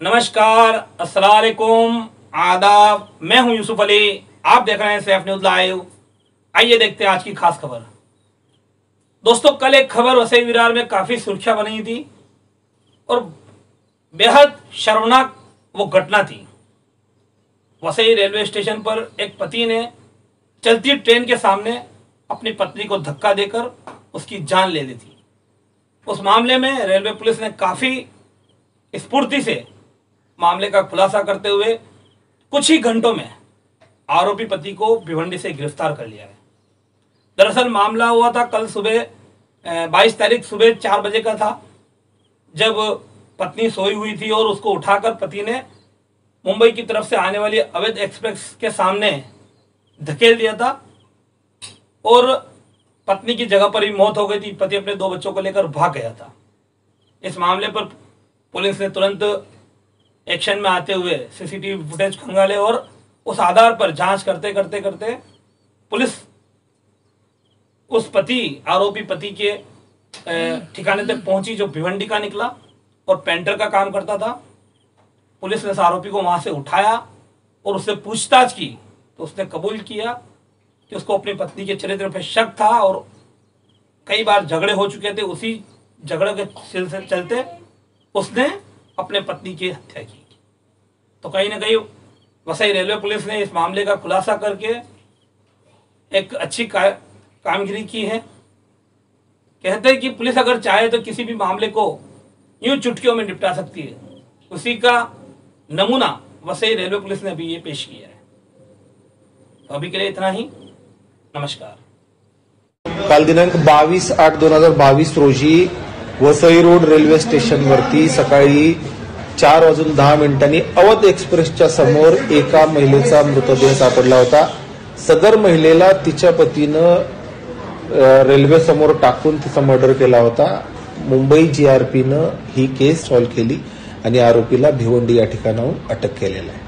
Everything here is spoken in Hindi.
नमस्कार अस्सलाम वालेकुम आदाब, मैं हूँ यूसुफ अली, आप देख रहे हैं सैफ न्यूज़ लाइव। आइए देखते हैं आज की खास खबर। दोस्तों, कल एक खबर वसई विरार में काफ़ी सुर्खियाँ बनी थी और बेहद शर्मनाक वो घटना थी। वसई रेलवे स्टेशन पर एक पति ने चलती ट्रेन के सामने अपनी पत्नी को धक्का देकर उसकी जान ले ली थी। उस मामले में रेलवे पुलिस ने काफ़ी स्फूर्ति से मामले का खुलासा करते हुए कुछ ही घंटों में आरोपी पति को भिवंडी से गिरफ़्तार कर लिया है। दरअसल मामला हुआ था कल सुबह बाईस तारीख सुबह चार बजे का था, जब पत्नी सोई हुई थी और उसको उठाकर पति ने मुंबई की तरफ़ से आने वाली अवैध एक्सप्रेस के सामने धकेल दिया था और पत्नी की जगह पर ही मौत हो गई थी। पति अपने दो बच्चों को लेकर भाग गया था। इस मामले पर पुलिस ने तुरंत एक्शन में आते हुए सीसीटीवी फुटेज खंगाले और उस आधार पर जाँच करते करते करते पुलिस उस पति, आरोपी पति के ठिकाने तक पहुँची जो भिवंडी का निकला और पेंटर का काम करता था। पुलिस ने आरोपी को वहाँ से उठाया और उससे पूछताछ की। तो उसने कबूल किया कि उसको अपनी पत्नी के चरित्र पर शक था और कई बार झगड़े हो चुके थे। उसी झगड़े के चलते उसने अपने पत्नी की हत्या की। तो कहीं ना कहीं वसई रेलवे पुलिस ने इस मामले का खुलासा करके एक अच्छी का, कामगिरी की है। कहते हैं कि पुलिस अगर चाहे तो किसी भी मामले को यूँ चुटकियों में निपटा सकती है। उसी का नमूना वसई रेलवे पुलिस ने अभी ये पेश किया है। तो अभी के लिए इतना ही। नमस्कार। काल दिनांक बावीस आठ दोन हज़ार बावीस रोजी वसई रोड रेल्वे स्टेशनवरती सकाळी चार वाजून दहा मिनिटांनी अवध एक्सप्रेसच्या समोर एका महिलेचा मृतदेह सापडला होता. सदर महिलेला तिच्या पतीनं रेल्वे समोर टाकून तिचा मर्डर केला होता. मुंबई जीआरपीनं ही केस सॉल्व्ह केली आणि आरोपीला भिवंडी या ठिकाणाहून अटक केलेला आहे.